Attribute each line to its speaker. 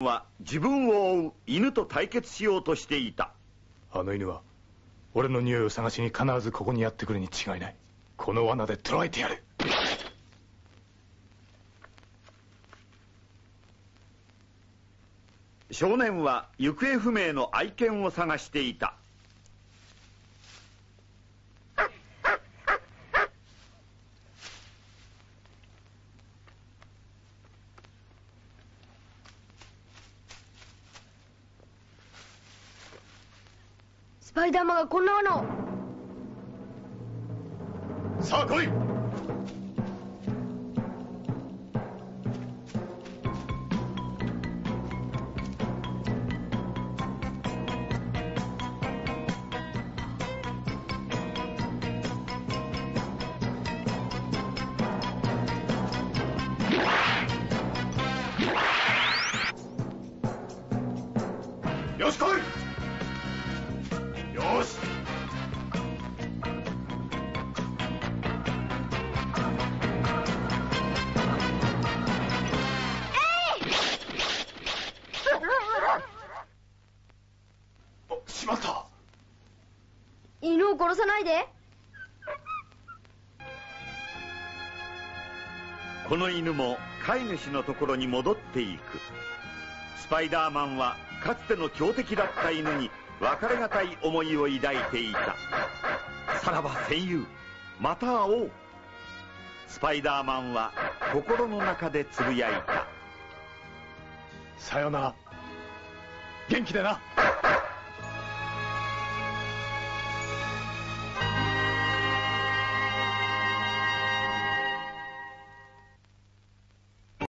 Speaker 1: は自分を追う犬と対決しようとしていた。
Speaker 2: あの犬は俺の匂いを探しに必ずここにやってくるに違いない。この罠で捕らえてやる。
Speaker 1: 少年は行方不明の愛犬を探していた
Speaker 3: スパイダーマンがこんな罠を。
Speaker 2: さあ来い。しまった。
Speaker 3: 犬を殺さないで。
Speaker 1: この犬も飼い主のところに戻っていく。スパイダーマンはかつての強敵だった犬に別れがたい思いを抱いていた。さらば戦友また会おうスパイダーマンは心の中でつぶやいた。
Speaker 2: さよなら。元気でな